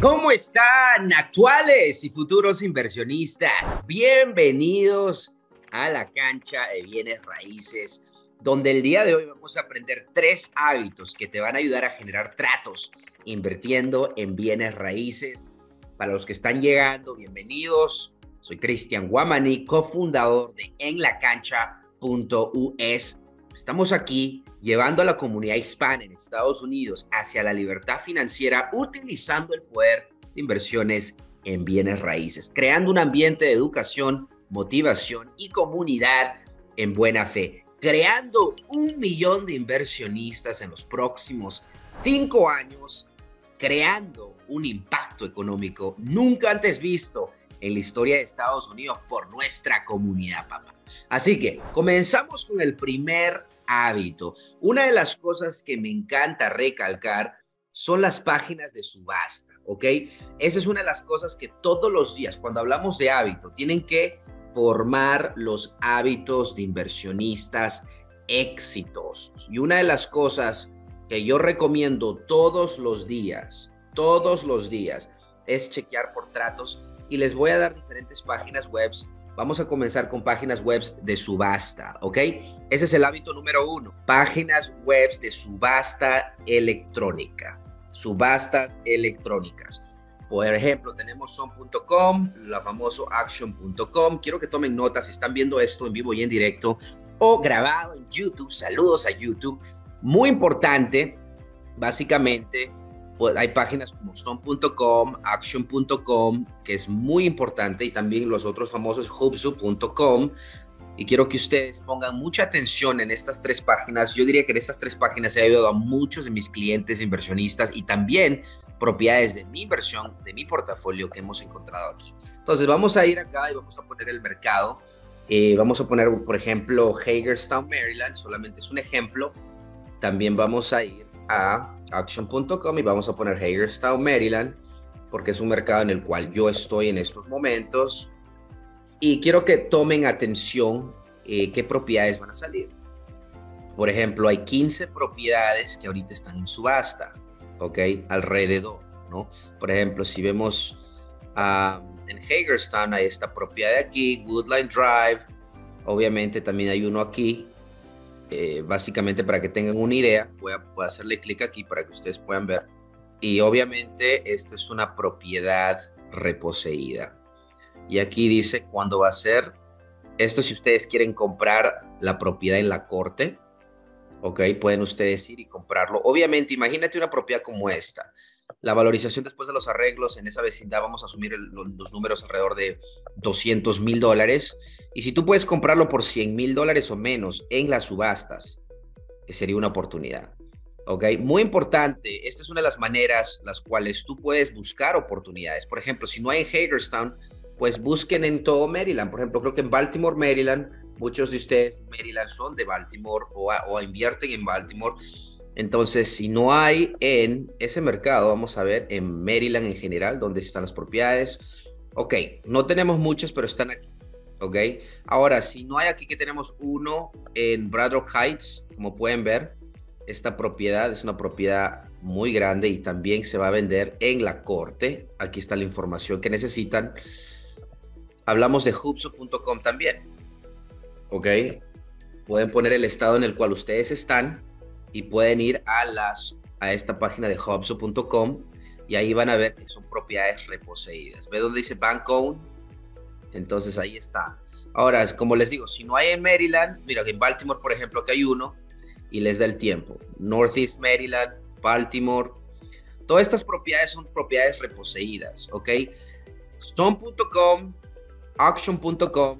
¿Cómo están actuales y futuros inversionistas? Bienvenidos a la cancha de bienes raíces, donde el día de hoy vamos a aprender tres hábitos que te van a ayudar a generar tratos invirtiendo en bienes raíces. Para los que están llegando, bienvenidos. Soy Cristian Guamani, cofundador de enlacancha.us. Estamos aquí llevando a la comunidad hispana en Estados Unidos hacia la libertad financiera utilizando el poder de inversiones en bienes raíces, creando un ambiente de educación, motivación y comunidad en buena fe, creando un millón de inversionistas en los próximos cinco años, creando un impacto económico nunca antes visto en la historia de Estados Unidos por nuestra comunidad, papá. Así que comenzamos con el primer hábito. Una de las cosas que me encanta recalcar son las páginas de subasta, ¿ok? Esa es una de las cosas que todos los días, cuando hablamos de hábito, tienen que formar los hábitos de inversionistas exitosos. Y una de las cosas que yo recomiendo todos los días, todos los días, es chequear por tratos y les voy a dar diferentes páginas web. Vamos a comenzar con páginas web de subasta, ¿ok? Ese es el hábito número uno. Páginas web de subasta electrónica. Subastas electrónicas. Por ejemplo, tenemos son.com, la famoso action.com. Quiero que tomen notas si están viendo esto en vivo y en directo o grabado en YouTube. Saludos a YouTube. Muy importante, básicamente, pues, hay páginas como stone.com, action.com, que es muy importante, y también los otros famosos hubsu.com. Y quiero que ustedes pongan mucha atención en estas tres páginas. Yo diría que en estas tres páginas he ayudado a muchos de mis clientes inversionistas y también propiedades de mi inversión, de mi portafolio que hemos encontrado aquí. Entonces vamos a ir acá y vamos a poner el mercado. Eh, vamos a poner, por ejemplo, Hagerstown, Maryland, solamente es un ejemplo. También vamos a ir a action.com y vamos a poner Hagerstown, Maryland, porque es un mercado en el cual yo estoy en estos momentos. Y quiero que tomen atención eh, qué propiedades van a salir. Por ejemplo, hay 15 propiedades que ahorita están en subasta, ¿ok? Alrededor, ¿no? Por ejemplo, si vemos en Hagerstown, hay esta propiedad de aquí, Woodline Drive, obviamente también hay uno aquí, eh, básicamente para que tengan una idea, voy a, hacerle clic aquí para que ustedes puedan ver. Y obviamente esta es una propiedad reposeída. Y aquí dice cuándo va a ser. Esto si ustedes quieren comprar la propiedad en la corte, ok, pueden ustedes ir y comprarlo. Obviamente, imagínate una propiedad como esta. La valorización después de los arreglos en esa vecindad, vamos a asumir los números alrededor de 200 mil dólares. Y si tú puedes comprarlo por 100 mil dólares o menos en las subastas, eh, sería una oportunidad. ¿Ok? Muy importante, esta es una de las maneras las cuales tú puedes buscar oportunidades. Por ejemplo, si no hay en Hagerstown, pues busquen en todo Maryland. Por ejemplo, creo que en Baltimore, Maryland, muchos de ustedes Maryland son de Baltimore o, o invierten en Baltimore entonces, si no hay en ese mercado, vamos a ver en Maryland en general, donde están las propiedades. Ok, no tenemos muchos, pero están aquí. Ok, ahora, si no hay aquí que tenemos uno en Braddock Heights, como pueden ver, esta propiedad es una propiedad muy grande y también se va a vender en la corte. Aquí está la información que necesitan. Hablamos de hubso.com también. Ok, pueden poner el estado en el cual ustedes están y pueden ir a, las, a esta página de hubso.com y ahí van a ver que son propiedades reposeídas. ¿Ve dónde dice Bank Owned? Entonces ahí está. Ahora, como les digo, si no hay en Maryland, mira que en Baltimore, por ejemplo, que hay uno y les da el tiempo. Northeast Maryland, Baltimore. Todas estas propiedades son propiedades reposeídas, ¿ok? Stone.com, Auction.com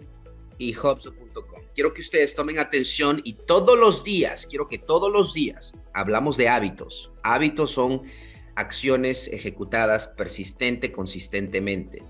y Hubso.com quiero que ustedes tomen atención y todos los días, quiero que todos los días hablamos de hábitos. Hábitos son acciones ejecutadas persistente, consistentemente.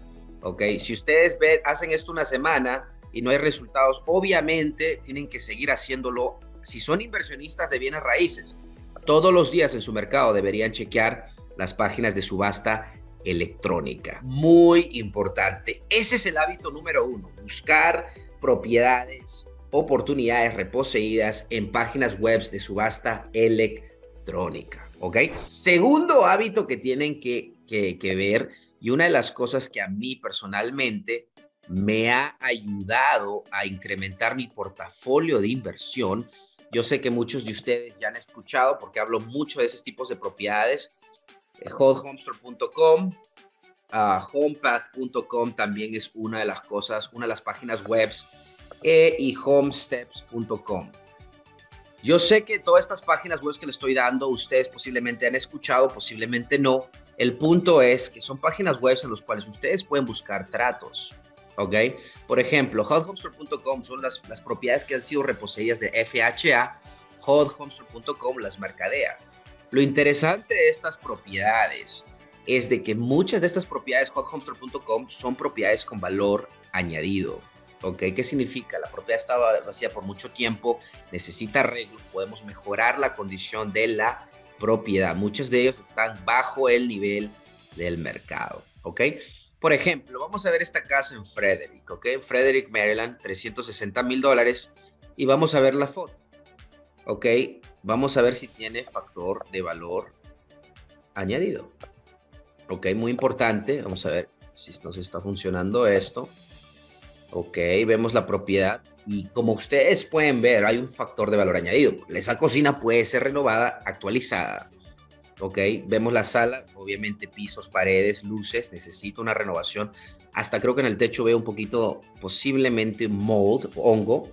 ¿Ok? Si ustedes ven, hacen esto una semana y no hay resultados, obviamente tienen que seguir haciéndolo. Si son inversionistas de bienes raíces, todos los días en su mercado deberían chequear las páginas de subasta electrónica. Muy importante. Ese es el hábito número uno, buscar propiedades oportunidades reposeídas en páginas web de subasta electrónica. ¿Ok? Segundo hábito que tienen que, que, que ver y una de las cosas que a mí personalmente me ha ayudado a incrementar mi portafolio de inversión. Yo sé que muchos de ustedes ya han escuchado porque hablo mucho de esos tipos de propiedades. Holdhomestore.com, uh, homepath.com también es una de las cosas, una de las páginas web e, y homesteps.com. Yo sé que todas estas páginas web que le estoy dando, ustedes posiblemente han escuchado, posiblemente no. El punto es que son páginas web en las cuales ustedes pueden buscar tratos. ¿Ok? Por ejemplo, hothomestore.com son las, las propiedades que han sido reposeídas de FHA. Hothomestore.com las mercadea. Lo interesante de estas propiedades es de que muchas de estas propiedades hothomestore.com son propiedades con valor añadido. ¿Ok? ¿Qué significa? La propiedad estaba vacía por mucho tiempo, necesita arreglo, podemos mejorar la condición de la propiedad. Muchos de ellos están bajo el nivel del mercado. ¿Ok? Por ejemplo, vamos a ver esta casa en Frederick, ¿ok? Frederick, Maryland, 360 mil dólares. Y vamos a ver la foto, ¿ok? Vamos a ver si tiene factor de valor añadido. Ok, muy importante. Vamos a ver si nos está funcionando esto. Ok, vemos la propiedad y como ustedes pueden ver, hay un factor de valor añadido. Esa cocina puede ser renovada, actualizada. Ok, vemos la sala, obviamente pisos, paredes, luces, necesita una renovación. Hasta creo que en el techo veo un poquito, posiblemente mold, hongo.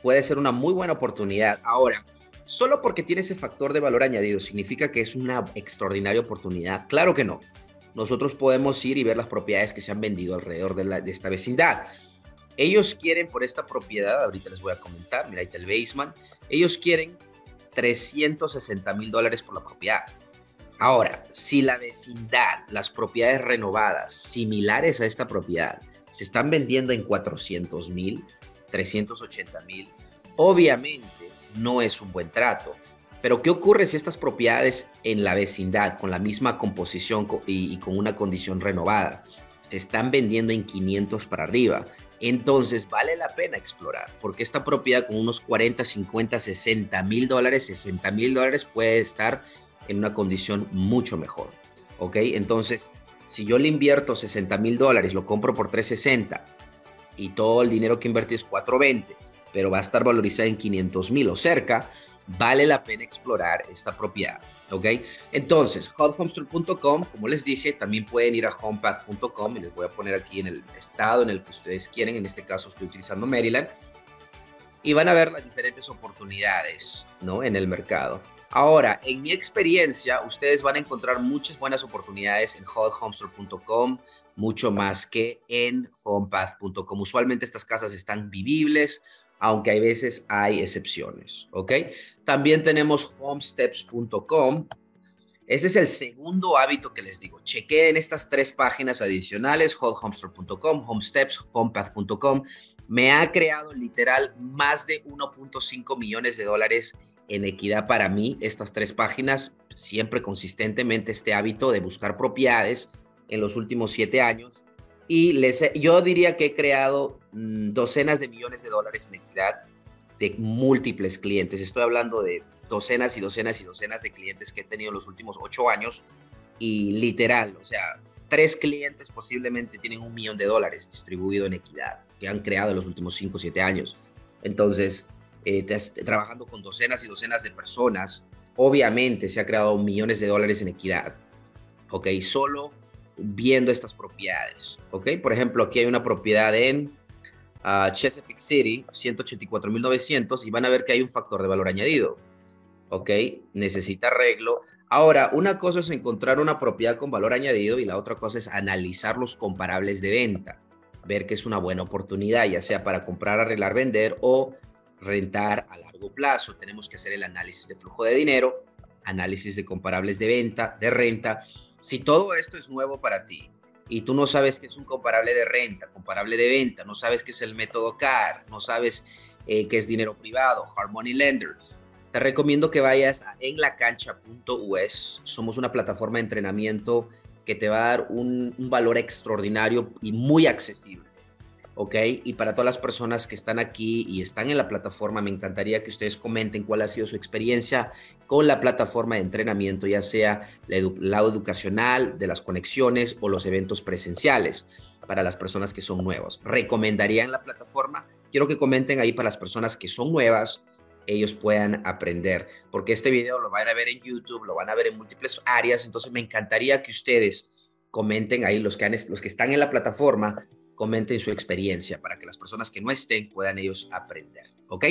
Puede ser una muy buena oportunidad. Ahora, solo porque tiene ese factor de valor añadido, ¿significa que es una extraordinaria oportunidad? Claro que no nosotros podemos ir y ver las propiedades que se han vendido alrededor de, esta vecindad. Ellos quieren por esta propiedad, ahorita les voy a comentar, mira ahí está el basement, ellos quieren 360 mil dólares por la propiedad. Ahora, si la vecindad, las propiedades renovadas similares a esta propiedad, se están vendiendo en 400 mil, 380 mil, obviamente no es un buen trato. Pero ¿qué ocurre si estas propiedades en la vecindad, con la misma composición y, con una condición renovada, se están vendiendo en 500 para arriba? Entonces vale la pena explorar, porque esta propiedad con unos 40, 50, 60 mil dólares, 60 mil dólares puede estar en una condición mucho mejor. ¿Ok? Entonces, si yo le invierto 60 mil dólares, lo compro por 360 y todo el dinero que invertí es 420, pero va a estar valorizada en 500 mil o cerca, vale la pena explorar esta propiedad. ¿Ok? Entonces, hothomestore.com, como les dije, también pueden ir a homepath.com y les voy a poner aquí en el estado en el que ustedes quieren. En este caso estoy utilizando Maryland. Y van a ver las diferentes oportunidades ¿no? en el mercado. Ahora, en mi experiencia, ustedes van a encontrar muchas buenas oportunidades en hothomestore.com, mucho más que en homepath.com. Usualmente estas casas están vivibles, aunque hay veces hay excepciones, ¿ok? También tenemos homesteps.com. Ese es el segundo hábito que les digo. Chequeen estas tres páginas adicionales, holdhomestore.com, homesteps, homepath.com. Me ha creado literal más de 1.5 millones de dólares en equidad para mí estas tres páginas, siempre consistentemente este hábito de buscar propiedades en los últimos siete años y les, yo diría que he creado mm, docenas de millones de dólares en equidad de múltiples clientes. Estoy hablando de docenas y docenas y docenas de clientes que he tenido en los últimos ocho años y literal, o sea, tres clientes posiblemente tienen un millón de dólares distribuido en equidad que han creado en los últimos cinco o siete años. Entonces, eh, trabajando con docenas y docenas de personas, obviamente se ha creado millones de dólares en equidad. Ok, solo viendo estas propiedades. ¿ok? Por ejemplo, aquí hay una propiedad en uh, Chesapeake City, 184.900, y van a ver que hay un factor de valor añadido. ¿ok? Necesita arreglo. Ahora, una cosa es encontrar una propiedad con valor añadido y la otra cosa es analizar los comparables de venta, ver que es una buena oportunidad, ya sea para comprar, arreglar, vender o rentar a largo plazo. Tenemos que hacer el análisis de flujo de dinero, análisis de comparables de venta, de renta si todo esto es nuevo para ti y tú no sabes qué es un comparable de renta, comparable de venta, no sabes qué es el método CAR, no sabes eh, qué es dinero privado, Harmony Lender, te recomiendo que vayas a enlacancha.us. Somos una plataforma de entrenamiento que te va a dar un, valor extraordinario y muy accesible. ¿Ok? Y para todas las personas que están aquí y están en la plataforma, me encantaría que ustedes comenten cuál ha sido su experiencia con la plataforma de entrenamiento, ya sea el lado educacional, de las conexiones o los eventos presenciales para las personas que son nuevos. ¿Recomendarían la plataforma? Quiero que comenten ahí para las personas que son nuevas, ellos puedan aprender, porque este video lo van a ver en YouTube, lo van a ver en múltiples áreas, entonces me encantaría que ustedes comenten ahí, los que, los que están en la plataforma, comenten su experiencia para que las personas que no estén puedan ellos aprender, ¿ok?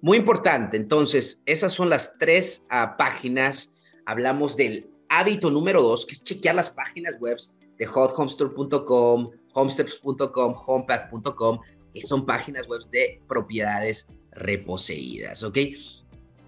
Muy importante, entonces, esas son las tres uh, páginas. Hablamos del hábito número dos, que es chequear las páginas web de hothomestore.com, homesteps.com, homepath.com, que son páginas web de propiedades reposeídas, ¿ok?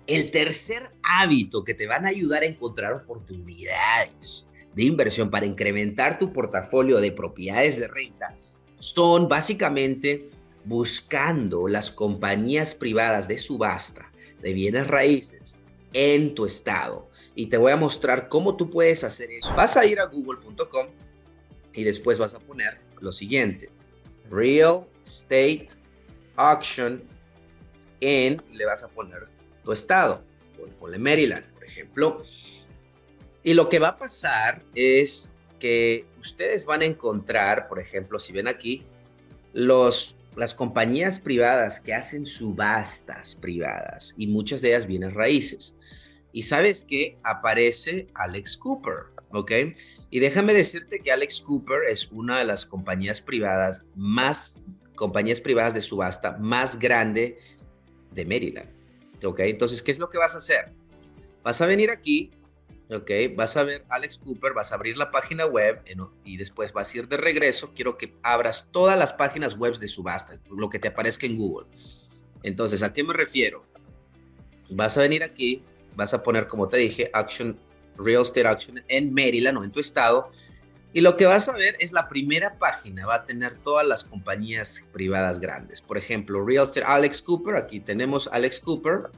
El tercer hábito que te van a ayudar a encontrar oportunidades de inversión para incrementar tu portafolio de propiedades de renta son básicamente buscando las compañías privadas de subasta de bienes raíces en tu estado. Y te voy a mostrar cómo tú puedes hacer eso. Vas a ir a google.com y después vas a poner lo siguiente. Real Estate Auction en, le vas a poner tu estado. Ponle Maryland, por ejemplo. Y lo que va a pasar es que ustedes van a encontrar, por ejemplo, si ven aquí, los, las compañías privadas que hacen subastas privadas y muchas de ellas vienen raíces. Y sabes que aparece Alex Cooper, ¿ok? Y déjame decirte que Alex Cooper es una de las compañías privadas más, compañías privadas de subasta más grande de Maryland, ¿ok? Entonces, ¿qué es lo que vas a hacer? Vas a venir aquí Ok, vas a ver Alex Cooper, vas a abrir la página web y después vas a ir de regreso. Quiero que abras todas las páginas web de subasta, lo que te aparezca en Google. Entonces, ¿a qué me refiero? Vas a venir aquí, vas a poner, como te dije, Action, Real Estate Action en Maryland o en tu estado. Y lo que vas a ver es la primera página, va a tener todas las compañías privadas grandes. Por ejemplo, Real Estate Alex Cooper, aquí tenemos Alex Cooper,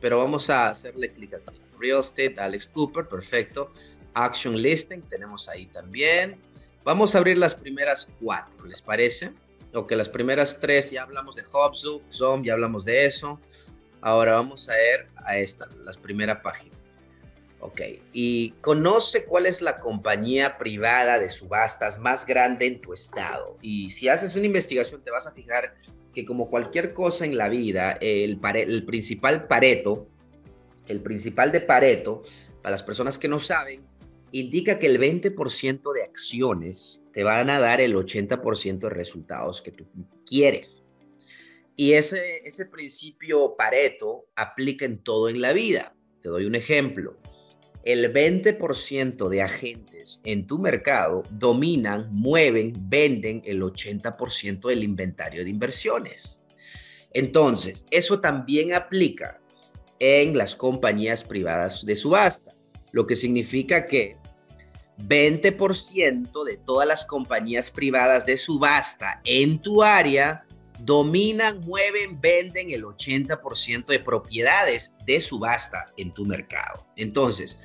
pero vamos a hacerle clic aquí. Real Estate, Alex Cooper, perfecto. Action Listing, tenemos ahí también. Vamos a abrir las primeras cuatro, ¿les parece? Ok, las primeras tres ya hablamos de Hubzu, Zoom, ya hablamos de eso. Ahora vamos a ver a esta, la primera página. Ok, y conoce cuál es la compañía privada de subastas más grande en tu estado. Y si haces una investigación te vas a fijar que como cualquier cosa en la vida, el principal pareto el principal de Pareto, para las personas que no saben, indica que el 20% de acciones te van a dar el 80% de resultados que tú quieres. Y ese, ese principio Pareto aplica en todo en la vida. Te doy un ejemplo. El 20% de agentes en tu mercado dominan, mueven, venden el 80% del inventario de inversiones. Entonces, eso también aplica en las compañías privadas de subasta, lo que significa que 20% de todas las compañías privadas de subasta en tu área dominan, mueven, venden el 80% de propiedades de subasta en tu mercado. Entonces,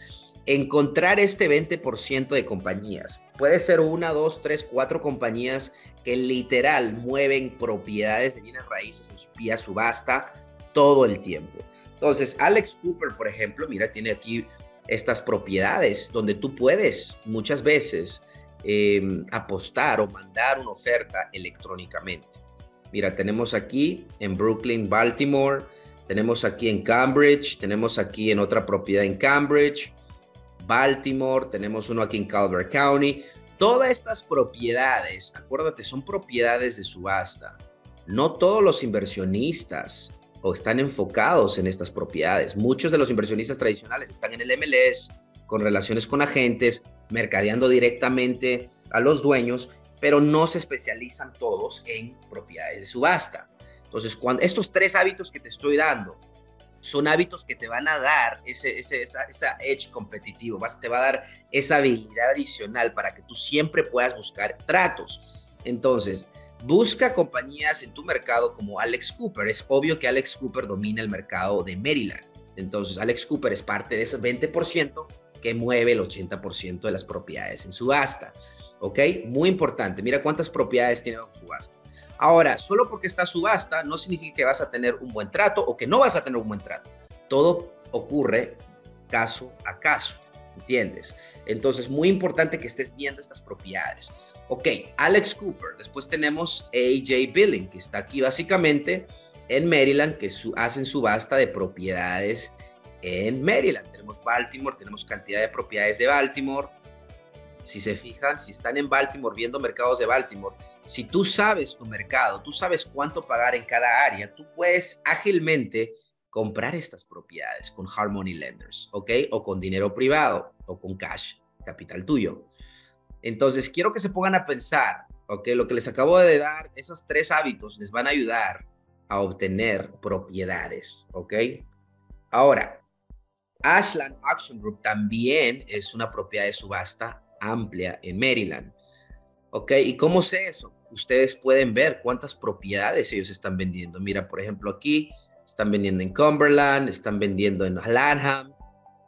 encontrar este 20% de compañías, puede ser una, dos, tres, cuatro compañías que literal mueven propiedades de bienes raíces en su subasta todo el tiempo. Entonces, Alex Cooper, por ejemplo, mira, tiene aquí estas propiedades donde tú puedes muchas veces em, apostar o mandar una oferta electrónicamente. Mira, tenemos aquí en Brooklyn, Baltimore, tenemos aquí en Cambridge, tenemos aquí en otra propiedad en Cambridge, Baltimore, tenemos uno aquí en Calvert County. Todas estas propiedades, acuérdate, son propiedades de subasta. No todos los inversionistas o están enfocados en estas propiedades. Muchos de los inversionistas tradicionales están en el MLS, con relaciones con agentes, mercadeando directamente a los dueños, pero no se especializan todos en propiedades de subasta. Entonces, cuando estos tres hábitos que te estoy dando son hábitos que te van a dar ese, ese esa, edge competitivo, vas, te va a dar esa habilidad adicional para que tú siempre puedas buscar tratos. Entonces, Busca compañías en tu mercado como Alex Cooper. Es obvio que Alex Cooper domina el mercado de Maryland. Entonces, Alex Cooper es parte de ese 20% que mueve el 80% de las propiedades en subasta. ¿Ok? Muy importante. Mira cuántas propiedades tiene en subasta. Ahora, solo porque está subasta no significa que vas a tener un buen trato o que no vas a tener un buen trato. Todo ocurre caso a caso, ¿entiendes? Entonces, muy importante que estés viendo estas propiedades. Ok, Alex Cooper. Después tenemos AJ Billing, que está aquí básicamente en Maryland, que hacen subasta de propiedades en Maryland. Tenemos Baltimore, tenemos cantidad de propiedades de Baltimore. Si se fijan, si están en Baltimore viendo mercados de Baltimore, si tú sabes tu mercado, tú sabes cuánto pagar en cada área, tú puedes ágilmente comprar estas propiedades con Harmony Lenders, ¿ok? O con dinero privado o con cash, capital tuyo. Entonces, quiero que se pongan a pensar, ¿ok? Lo que les acabo de dar, esos tres hábitos les van a ayudar a obtener propiedades, ¿ok? Ahora, Ashland Auction Group también es una propiedad de subasta amplia en Maryland. ¿Ok? ¿Y cómo sé eso? Ustedes pueden ver cuántas propiedades ellos están vendiendo. Mira, por ejemplo, aquí están vendiendo en Cumberland, están vendiendo en Lanham.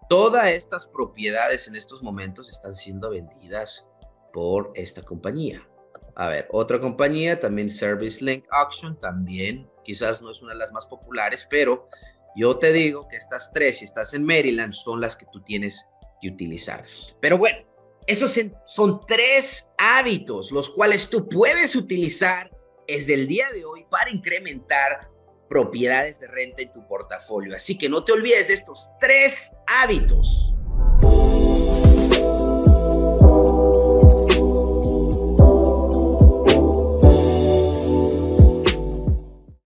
Todas estas propiedades en estos momentos están siendo vendidas por esta compañía. A ver, otra compañía, también Service Link Auction, también quizás no es una de las más populares, pero yo te digo que estas tres, si estás en Maryland, son las que tú tienes que utilizar. Pero bueno, esos son tres hábitos los cuales tú puedes utilizar desde el día de hoy para incrementar propiedades de renta en tu portafolio. Así que no te olvides de estos tres hábitos